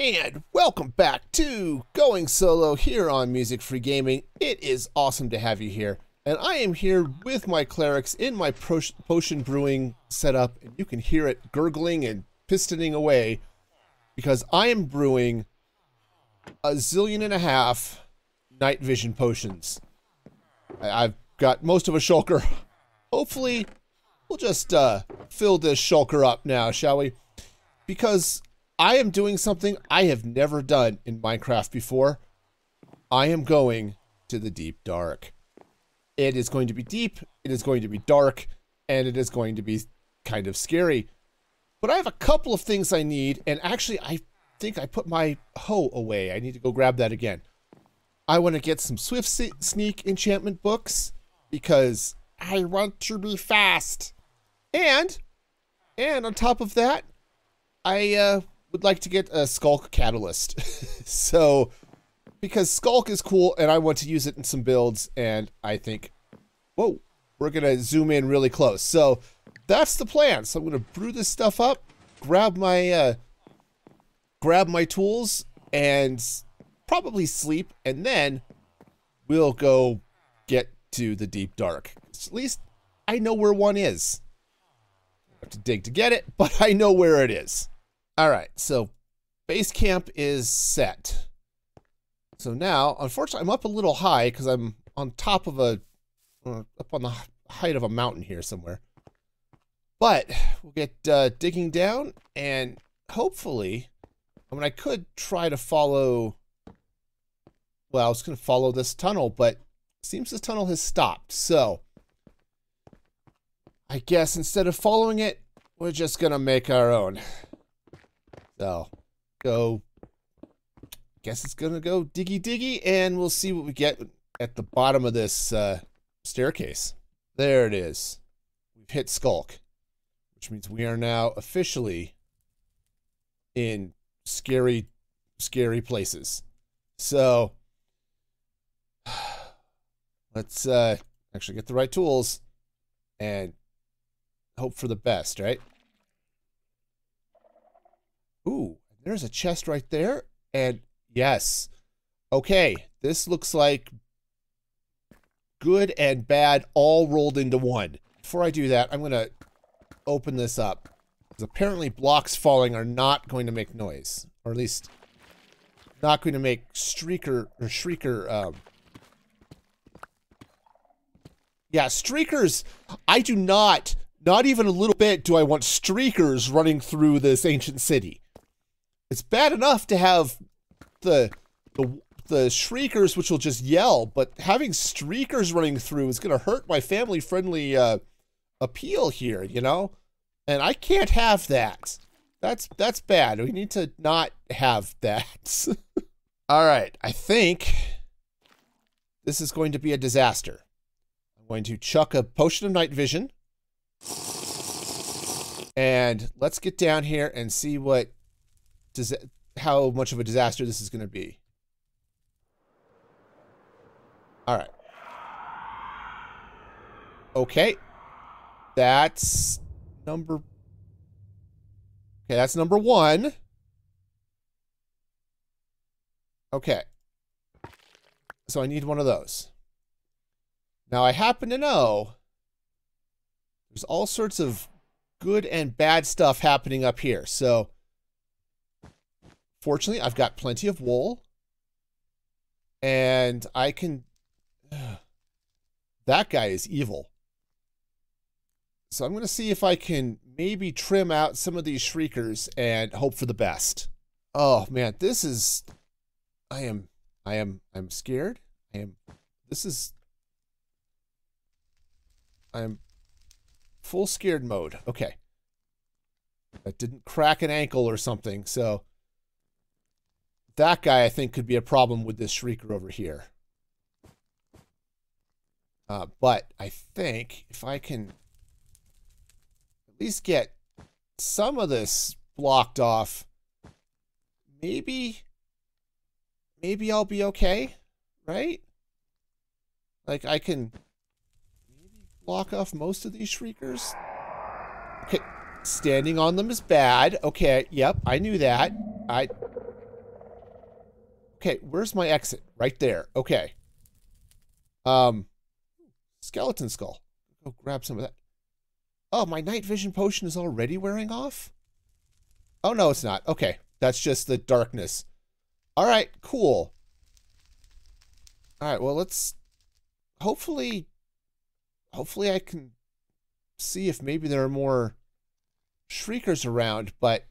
And welcome back to Going Solo here on Music Free Gaming. It is awesome to have you here. And I am here with my clerics in my potion brewing setup. And you can hear it gurgling and pistoning away because I am brewing a zillion and a half night vision potions. I've got most of a shulker. Hopefully, we'll just uh, fill this shulker up now, shall we? Because I am doing something I have never done in Minecraft before. I am going to the deep dark. It is going to be deep, it is going to be dark, and it is going to be kind of scary. But I have a couple of things I need, and actually I think I put my hoe away. I need to go grab that again. I want to get some Swift Sneak enchantment books because I want to be fast. And, and on top of that, I uh, would like to get a Sculk Catalyst. so, because Sculk is cool and I want to use it in some builds, and I think, whoa, we're going to zoom in really close. So, that's the plan. So, I'm going to brew this stuff up, grab my, uh, grab my tools, and probably sleep, and then we'll go get to the deep dark. At least I know where one is. I have to dig to get it, but I know where it is. All right, so base camp is set. So now, unfortunately, I'm up a little high because I'm on top of a, uh, up on the height of a mountain here somewhere. But we'll get uh, digging down and hopefully, I mean, I could try to follow, well, I was going to follow this tunnel, but seems this tunnel has stopped. So I guess instead of following it, we're just going to make our own. So, go. Guess it's gonna go diggy diggy, and we'll see what we get at the bottom of this uh, staircase. There it is. We've hit Sculk, which means we are now officially in scary, scary places. So, let's uh, actually get the right tools and hope for the best, right? Ooh, there's a chest right there. And yes. Okay, this looks like good and bad all rolled into one. Before I do that, I'm going to open this up. Because apparently blocks falling are not going to make noise. Or at least not going to make streaker or shrieker um, yeah, streakers. I do not, not even a little bit do I want streakers running through this ancient city it's bad enough to have the the the shriekers which will just yell, but having streakers running through is going to hurt my family friendly uh, appeal here, you know? And I can't have that. That's that's bad. We need to not have that. All right, I think this is going to be a disaster. I'm going to chuck a potion of night vision. And let's get down here and see what does how much of a disaster this is going to be. All right. Okay. That's number Okay, that's number 1. Okay. So I need one of those. Now I happen to know there's all sorts of good and bad stuff happening up here. So Fortunately, I've got plenty of wool. And I can... that guy is evil. So I'm going to see if I can maybe trim out some of these shriekers and hope for the best. Oh, man, this is... I am... I am... I'm scared. I am... This is... I am full scared mode. Okay. That didn't crack an ankle or something, so that guy, I think, could be a problem with this Shrieker over here. Uh, but I think if I can at least get some of this blocked off, maybe, maybe I'll be okay, right? Like I can maybe block off most of these Shriekers. Okay, standing on them is bad. Okay, yep, I knew that. I Okay, where's my exit? Right there. Okay. Um, skeleton skull. Go grab some of that. Oh, my night vision potion is already wearing off? Oh, no, it's not. Okay, that's just the darkness. All right, cool. All right, well, let's hopefully, hopefully I can see if maybe there are more shriekers around, but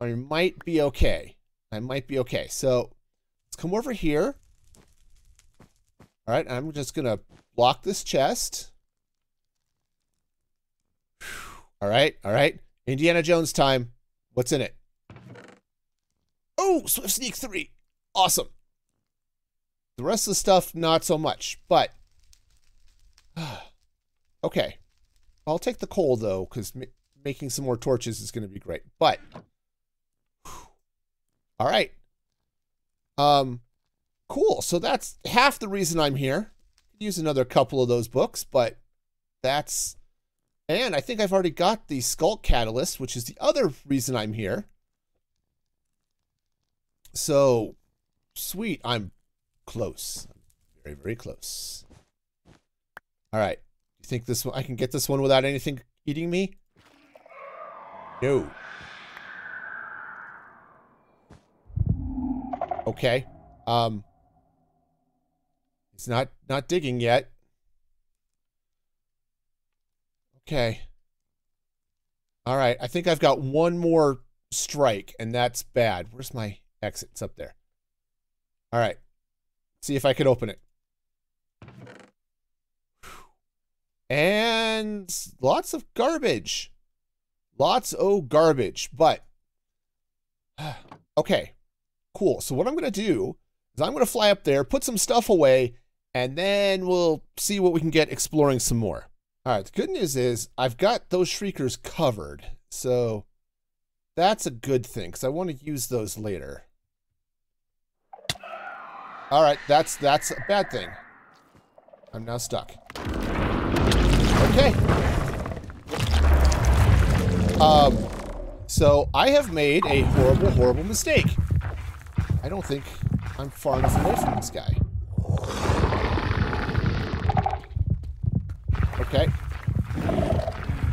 I might be okay. I might be okay. So let's come over here. All right, I'm just going to block this chest. All right, all right. Indiana Jones time. What's in it? Oh, Swift Sneak 3. Awesome. The rest of the stuff, not so much, but... okay. I'll take the coal, though, because ma making some more torches is going to be great. But... All right. Um, cool. So that's half the reason I'm here. Use another couple of those books, but that's... And I think I've already got the Sculk Catalyst, which is the other reason I'm here. So, sweet. I'm close. Very, very close. All right. You think this one, I can get this one without anything eating me? No. Okay. Um, it's not, not digging yet. Okay. All right. I think I've got one more strike, and that's bad. Where's my exit? It's up there. All right. See if I can open it. And lots of garbage. Lots of garbage. But, okay. Cool. So what I'm going to do is I'm going to fly up there, put some stuff away, and then we'll see what we can get exploring some more. All right. The good news is I've got those shriekers covered. So that's a good thing because I want to use those later. All right, that's that's a bad thing. I'm now stuck. Okay. Um, so I have made a horrible, horrible mistake. I don't think I'm far enough away from this guy. Okay.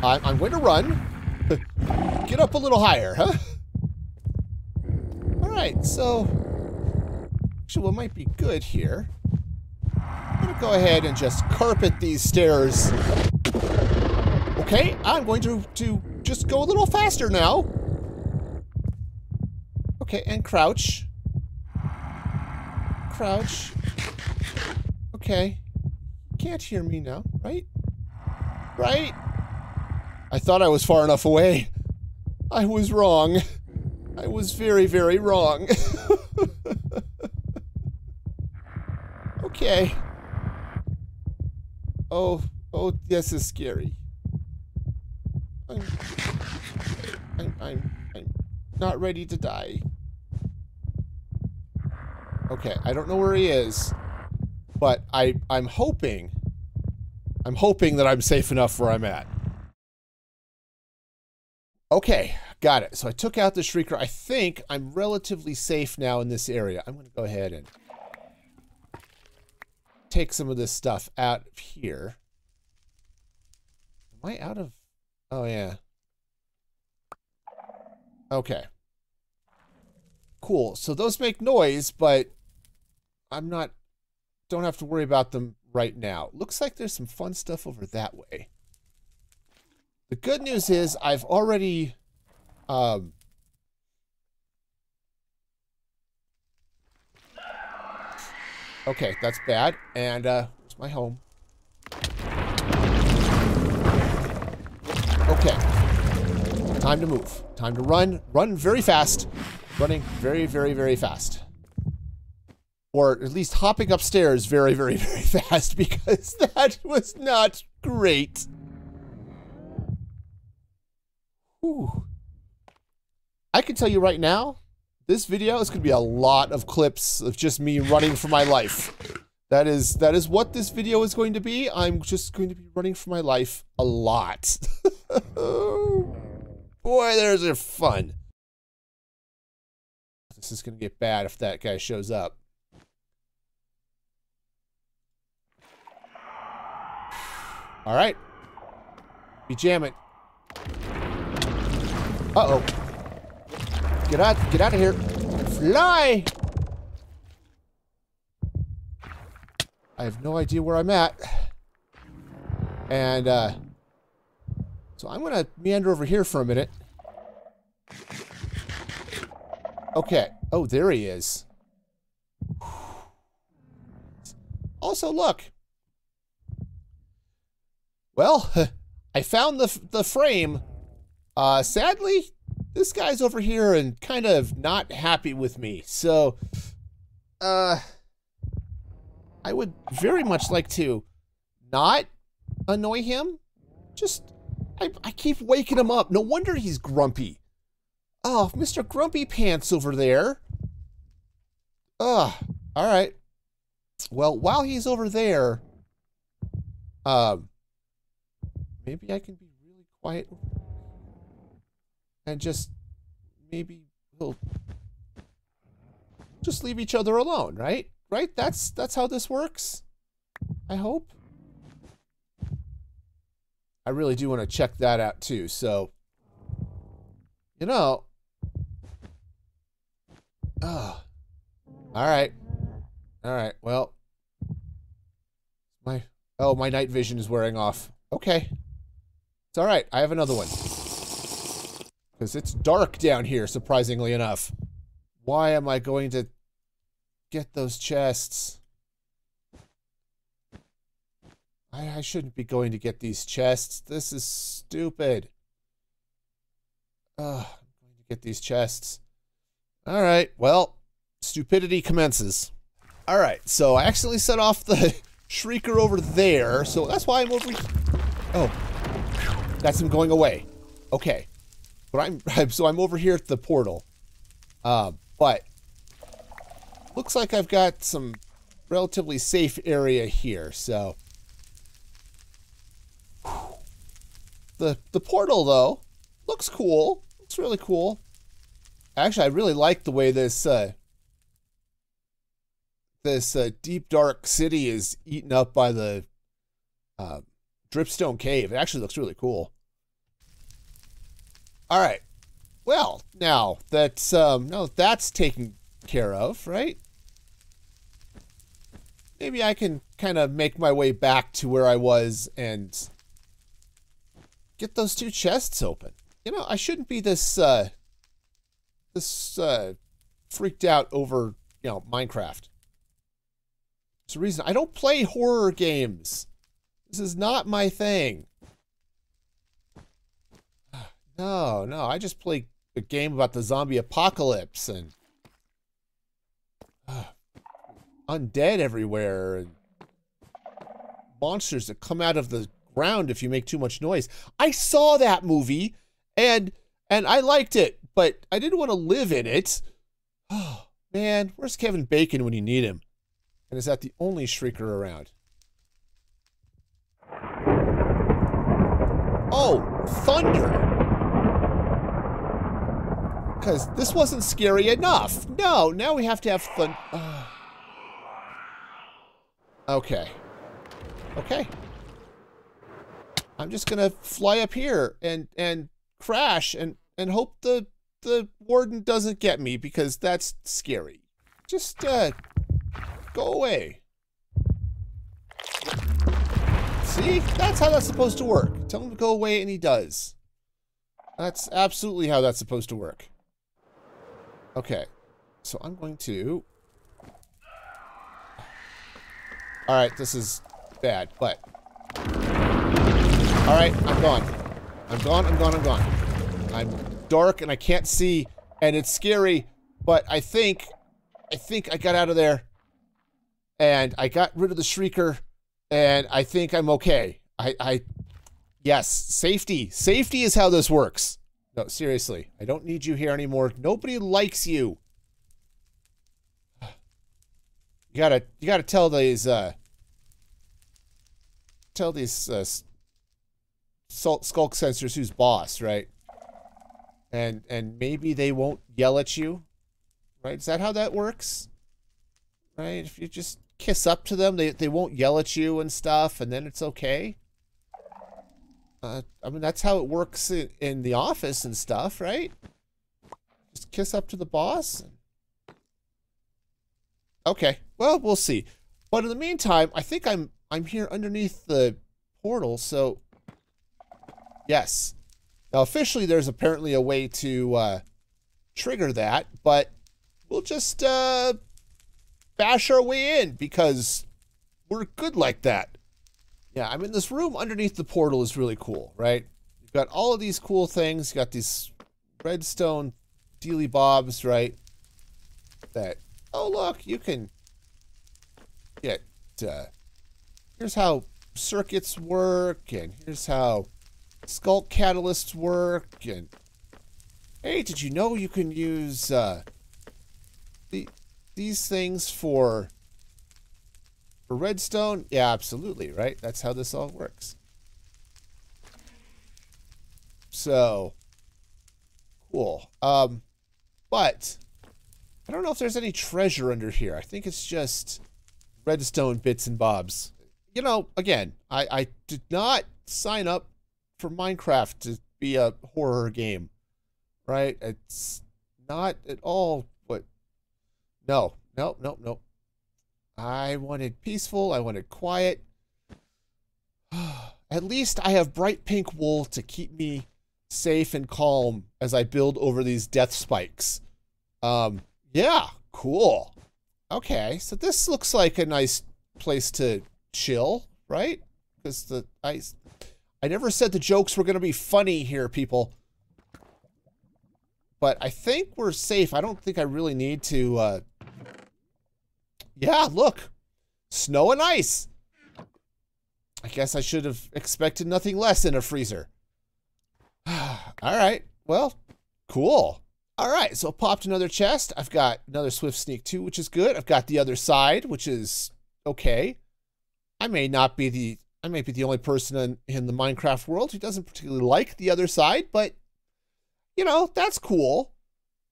I'm, I'm going to run. Get up a little higher, huh? All right, so Actually, what might be good here, I'm going to go ahead and just carpet these stairs. Okay, I'm going to, to just go a little faster now. Okay, and crouch. Crouch. Okay. Can't hear me now, right? Right? I thought I was far enough away. I was wrong. I was very, very wrong. Okay. Oh, oh, this is scary. I'm, I'm, I'm, I'm not ready to die. Okay, I don't know where he is, but I, I'm hoping, I'm hoping that I'm safe enough where I'm at. Okay, got it. So I took out the Shrieker. I think I'm relatively safe now in this area. I'm going to go ahead and take some of this stuff out of here. Am I out of... Oh, yeah. Okay. Cool. So those make noise, but I'm not... Don't have to worry about them right now. Looks like there's some fun stuff over that way. The good news is I've already... Um, Okay, that's bad. And, uh, where's my home? Okay. Time to move. Time to run. Run very fast. Running very, very, very fast. Or at least hopping upstairs very, very, very fast because that was not great. Whew. I can tell you right now, this video is going to be a lot of clips of just me running for my life. That is that is what this video is going to be. I'm just going to be running for my life a lot. Boy, there's a fun. This is going to get bad if that guy shows up. All right. Be jamming. Uh-oh. Get out, get out of here. Fly! I have no idea where I'm at. And, uh, so I'm gonna meander over here for a minute. Okay. Oh, there he is. Also, look. Well, I found the, the frame. Uh, sadly, this guy's over here and kind of not happy with me. So, uh, I would very much like to not annoy him. Just, I, I keep waking him up. No wonder he's grumpy. Oh, Mr. Grumpy Pants over there. Ugh. All right. Well, while he's over there, um, maybe I can be really quiet and just maybe we'll just leave each other alone, right? Right? That's that's how this works. I hope. I really do want to check that out too. So, you know, oh, all right, all right. Well, my oh, my night vision is wearing off. Okay, it's all right. I have another one because it's dark down here. Surprisingly enough, why am I going to get those chests? I, I shouldn't be going to get these chests. This is stupid. Ugh, I'm going to get these chests. All right, well, stupidity commences. All right, so I accidentally set off the shrieker over there, so that's why I'm over here. Oh, that's him going away. Okay, but I'm so I'm over here at the portal. Uh, but looks like I've got some relatively safe area here, so The the portal though looks cool. Looks really cool. Actually, I really like the way this uh, this uh, deep dark city is eaten up by the uh, dripstone cave. It actually looks really cool. All right. Well, now that's um, no, that's taken care of, right? Maybe I can kind of make my way back to where I was and get those two chests open. You know, I shouldn't be this, uh, this, uh, freaked out over, you know, Minecraft. There's a reason I don't play horror games. This is not my thing. No, no, I just play a game about the zombie apocalypse and uh, undead everywhere and monsters that come out of the ground if you make too much noise. I saw that movie and and I liked it, but I didn't want to live in it. Oh, man, where's Kevin Bacon when you need him? And is that the only shrieker around? Oh, thunder! Because this wasn't scary enough. No, now we have to have thunder. Oh. Okay. Okay. I'm just gonna fly up here and and crash and and hope the the warden doesn't get me because that's scary. Just uh, go away. See, that's how that's supposed to work. Tell him to go away and he does. That's absolutely how that's supposed to work. Okay, so I'm going to. All right, this is bad, but Alright, I'm gone. I'm gone, I'm gone, I'm gone. I'm dark and I can't see, and it's scary, but I think, I think I got out of there, and I got rid of the shrieker, and I think I'm okay. I, I, yes, safety. Safety is how this works. No, seriously, I don't need you here anymore. Nobody likes you. You gotta, you gotta tell these, uh, tell these, uh, sculk sensors who's boss, right? And and maybe they won't yell at you. right? Is that how that works? Right? If you just kiss up to them, they, they won't yell at you and stuff, and then it's okay. Uh, I mean, that's how it works in, in the office and stuff, right? Just kiss up to the boss. Okay, well, we'll see. But in the meantime, I think I'm I'm here underneath the portal, so yes. Now officially, there's apparently a way to uh, trigger that, but we'll just uh, bash our way in because we're good like that. Yeah, I mean, this room underneath the portal is really cool, right? You've got all of these cool things. You got these redstone dealy bobs, right? That, oh, look, you can get, uh, here's how circuits work, and here's how sculk catalysts work, and hey, did you know you can use, uh, these things for for redstone? Yeah, absolutely, right? That's how this all works. So, cool. Um, but, I don't know if there's any treasure under here. I think it's just redstone bits and bobs. You know, again, I, I did not sign up for Minecraft to be a horror game, right? It's not at all. No, no, no, no. I wanted peaceful. I wanted quiet. At least I have bright pink wool to keep me safe and calm as I build over these death spikes. Um, yeah, cool. Okay, so this looks like a nice place to chill, right? Because the I, I never said the jokes were going to be funny here, people. But I think we're safe. I don't think I really need to uh, yeah, look. Snow and ice. I guess I should have expected nothing less in a freezer. All right. Well, cool. All right, so popped another chest. I've got another Swift Sneak 2, which is good. I've got the Otherside, which is okay. I may not be the I may be the only person in, in the Minecraft world who doesn't particularly like the Otherside, but you know, that's cool.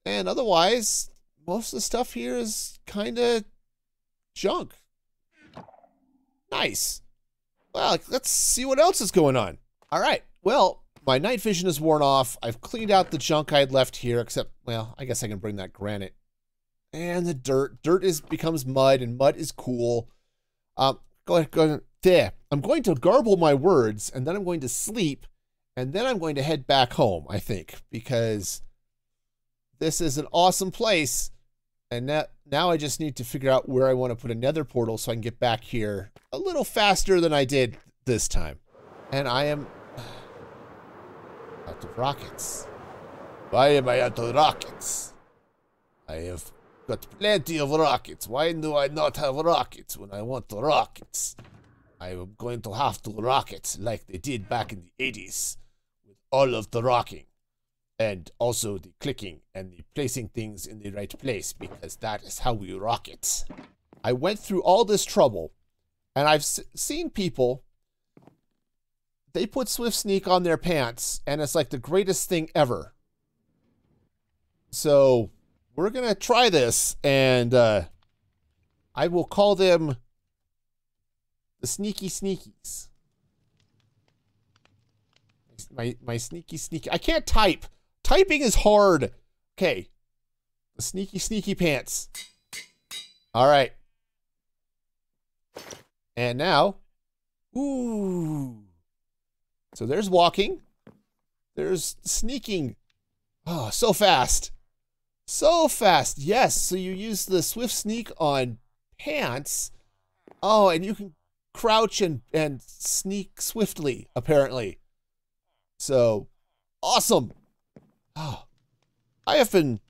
And otherwise, most of the stuff here is kind of junk. Nice. Well, let's see what else is going on. All right. Well, my night vision is worn off. I've cleaned out the junk I had left here, except, well, I guess I can bring that granite. And the dirt. Dirt is becomes mud, and mud is cool. Um, go ahead, go ahead. There. I'm going to garble my words, and then I'm going to sleep, and then I'm going to head back home, I think, because this is an awesome place and now, now I just need to figure out where I want to put another portal so I can get back here a little faster than I did this time. And I am out of rockets. Why am I out of rockets? I have got plenty of rockets. Why do I not have rockets when I want the rockets? I am going to have to rocket like they did back in the 80s with all of the rocking and also the clicking and the placing things in the right place because that is how we rock it. I went through all this trouble and I've seen people they put Swift Sneak on their pants and it's like the greatest thing ever. So we're going to try this and uh, I will call them the Sneaky Sneakies. My, my sneaky sneaky. I can't type. Typing is hard. Okay. Sneaky, sneaky pants. All right. And now, ooh. So there's walking. There's sneaking. Oh, so fast. So fast. Yes. So you use the swift sneak on pants. Oh, and you can crouch and, and sneak swiftly, apparently. So awesome. Oh, I have been,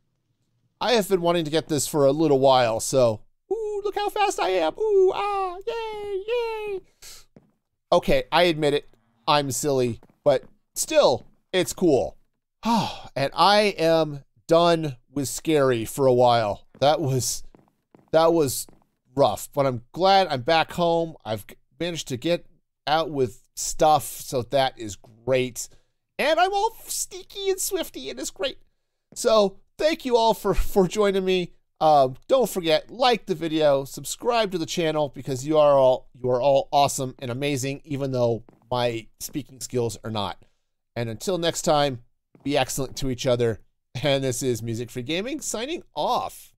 I have been wanting to get this for a little while. So, ooh, look how fast I am. Ooh, ah, yay, yay. Okay, I admit it. I'm silly, but still, it's cool. Oh, and I am done with scary for a while. That was, that was rough, but I'm glad I'm back home. I've managed to get out with stuff, so that is great and I'm all sneaky and swifty, and it's great. So thank you all for for joining me. Um, don't forget, like the video, subscribe to the channel because you are all you are all awesome and amazing, even though my speaking skills are not. And until next time, be excellent to each other. And this is Music Free Gaming signing off.